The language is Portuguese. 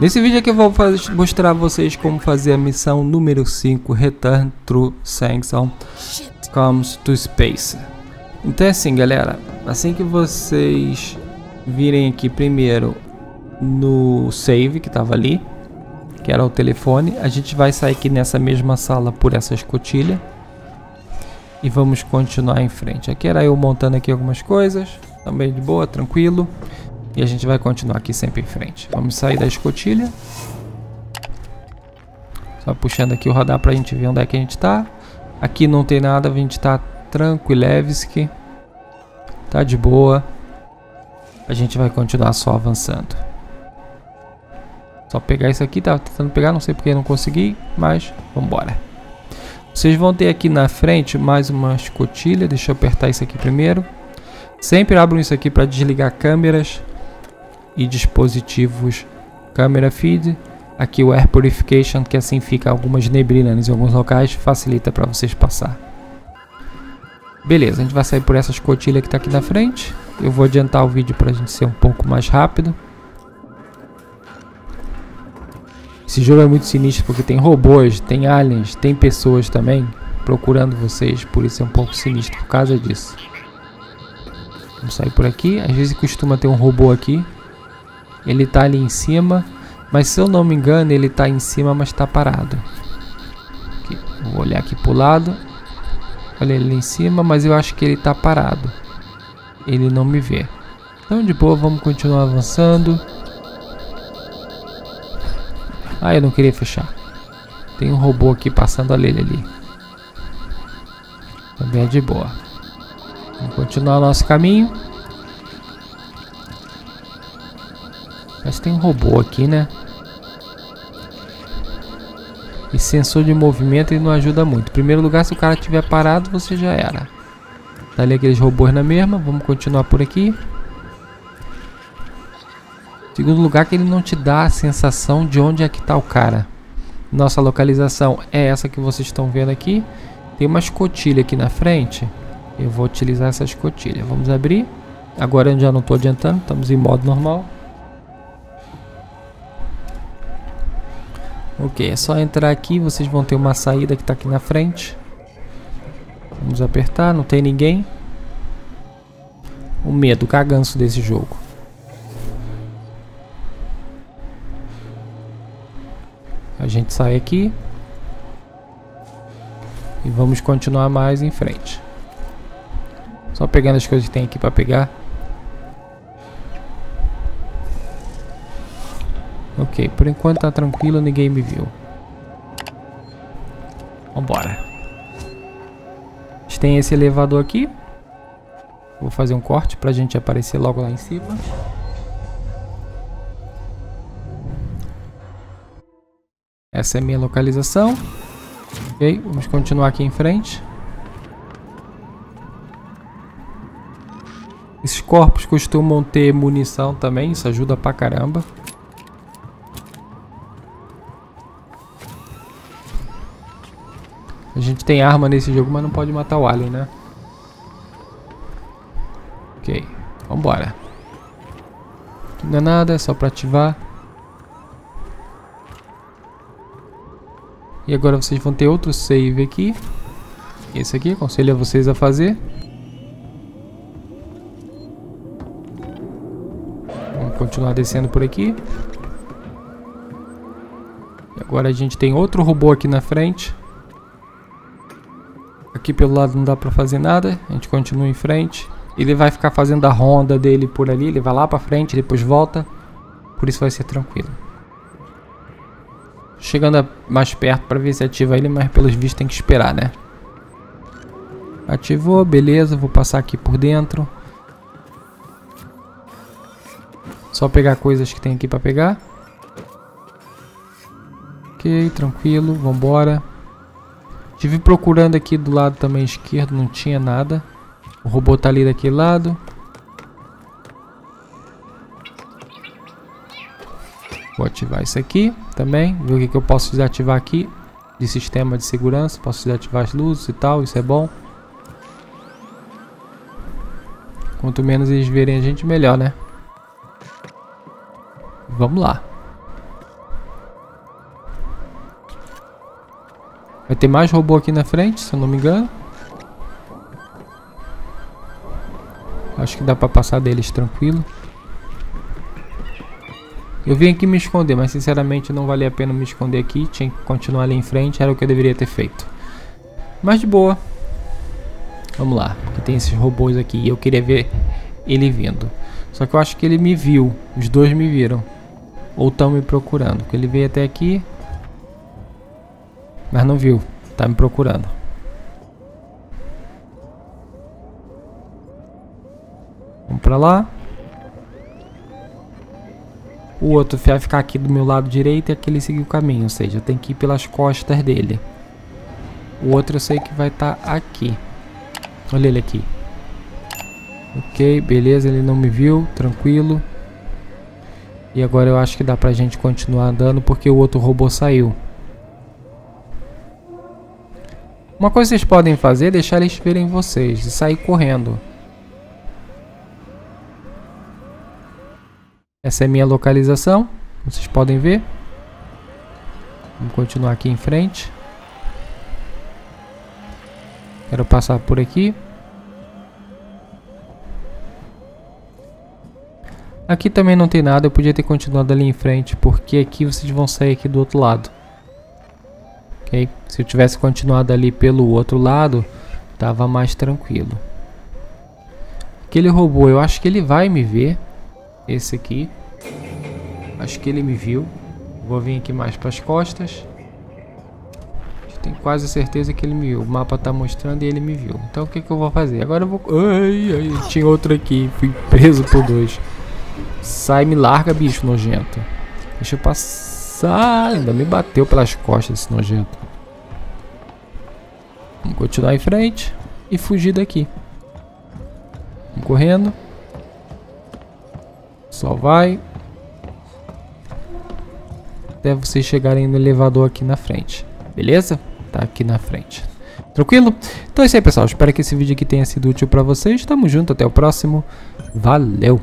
Nesse vídeo aqui eu vou mostrar a vocês como fazer a missão número 5, Return True Sanction Comes to Space. Então é assim galera, assim que vocês virem aqui primeiro no save que estava ali, que era o telefone, a gente vai sair aqui nessa mesma sala por essa escotilha e vamos continuar em frente. Aqui era eu montando aqui algumas coisas, também de boa, tranquilo. E a gente vai continuar aqui sempre em frente. Vamos sair da escotilha. Só puxando aqui o radar pra gente ver onde é que a gente tá. Aqui não tem nada, a gente tá tranquilevski. Tá de boa. A gente vai continuar só avançando. Só pegar isso aqui, tava tentando pegar, não sei porque não consegui, mas vambora. Vocês vão ter aqui na frente mais uma escotilha, deixa eu apertar isso aqui primeiro. Sempre abram isso aqui para desligar câmeras e dispositivos câmera feed. Aqui o Air Purification, que assim fica algumas neblinas em alguns locais, facilita para vocês passar. Beleza, a gente vai sair por essa escotilha que está aqui na frente. Eu vou adiantar o vídeo para a gente ser um pouco mais rápido. Esse jogo é muito sinistro porque tem robôs, tem aliens, tem pessoas também procurando vocês, por isso é um pouco sinistro por causa disso. Vamos sair por aqui, às vezes costuma ter um robô aqui, ele tá ali em cima. Mas se eu não me engano, ele tá em cima, mas tá parado. Aqui, vou olhar aqui pro lado. Olha ele em cima, mas eu acho que ele tá parado. Ele não me vê. Então de boa, vamos continuar avançando. Ah, eu não queria fechar. Tem um robô aqui passando a lele ali. Também é de boa. Vamos continuar nosso caminho. Mas tem um robô aqui, né? E sensor de movimento ele não ajuda muito. Em primeiro lugar, se o cara estiver parado, você já era. Tá ali aqueles robôs na mesma. Vamos continuar por aqui. Segundo lugar, que ele não te dá a sensação de onde é que tá o cara. Nossa localização é essa que vocês estão vendo aqui. Tem uma escotilha aqui na frente. Eu vou utilizar essa escotilha. Vamos abrir. Agora eu já não estou adiantando. Estamos em modo normal. Ok, é só entrar aqui, vocês vão ter uma saída que está aqui na frente. Vamos apertar, não tem ninguém. O medo, o caganço desse jogo. A gente sai aqui. E vamos continuar mais em frente. Só pegando as coisas que tem aqui para pegar. Ok, por enquanto tá tranquilo, ninguém me viu. Vambora. A gente tem esse elevador aqui. Vou fazer um corte pra gente aparecer logo lá em cima. Essa é a minha localização. Ok, vamos continuar aqui em frente. Esses corpos costumam ter munição também, isso ajuda pra caramba. A gente tem arma nesse jogo, mas não pode matar o alien, né? Ok, vambora. Aqui não é nada, é só pra ativar. E agora vocês vão ter outro save aqui. Esse aqui, aconselho a vocês a fazer. Vamos continuar descendo por aqui. E agora a gente tem outro robô aqui na frente. Aqui pelo lado não dá pra fazer nada. A gente continua em frente. Ele vai ficar fazendo a ronda dele por ali. Ele vai lá pra frente, depois volta. Por isso vai ser tranquilo. Chegando mais perto pra ver se ativa ele, mas pelos vistos tem que esperar, né? Ativou, beleza. Vou passar aqui por dentro. Só pegar coisas que tem aqui pra pegar. Ok, tranquilo, vambora. Estive procurando aqui do lado também esquerdo, não tinha nada. O robô tá ali daquele lado. Vou ativar isso aqui também. Ver o que, que eu posso desativar aqui. De sistema de segurança. Posso desativar as luzes e tal. Isso é bom. Quanto menos eles verem a gente, melhor, né? Vamos lá. Vai ter mais robô aqui na frente, se eu não me engano. Acho que dá pra passar deles tranquilo. Eu vim aqui me esconder, mas sinceramente não valia a pena me esconder aqui. Tinha que continuar ali em frente, era o que eu deveria ter feito. Mas de boa. Vamos lá, porque tem esses robôs aqui e eu queria ver ele vindo. Só que eu acho que ele me viu, os dois me viram. Ou estão me procurando, porque ele veio até aqui. Mas não viu, tá me procurando. Vamos pra lá. O outro vai ficar aqui do meu lado direito e aquele seguir o caminho, ou seja, tenho que ir pelas costas dele. O outro eu sei que vai estar tá aqui. Olha ele aqui. Ok, beleza, ele não me viu, tranquilo. E agora eu acho que dá pra gente continuar andando porque o outro robô saiu. Uma coisa que vocês podem fazer é deixar eles verem vocês e sair correndo. Essa é minha localização, vocês podem ver. Vamos continuar aqui em frente. Quero passar por aqui. Aqui também não tem nada, eu podia ter continuado ali em frente, porque aqui vocês vão sair aqui do outro lado. Ok? Se eu tivesse continuado ali pelo outro lado, tava mais tranquilo. Aquele robô, eu acho que ele vai me ver. Esse aqui. Acho que ele me viu. Vou vir aqui mais para as costas. Tenho quase certeza que ele me viu. O mapa tá mostrando e ele me viu. Então o que, que eu vou fazer? Agora eu vou... Ai, ai, tinha outro aqui. Fui preso por dois. Sai, me larga, bicho nojento. Deixa eu passar. Ainda me bateu pelas costas esse nojento. Vamos continuar em frente e fugir daqui. Vamos correndo. Só vai. Até vocês chegarem no elevador aqui na frente. Beleza? Tá aqui na frente. Tranquilo? Então é isso aí, pessoal. Espero que esse vídeo aqui tenha sido útil para vocês. Tamo junto. Até o próximo. Valeu!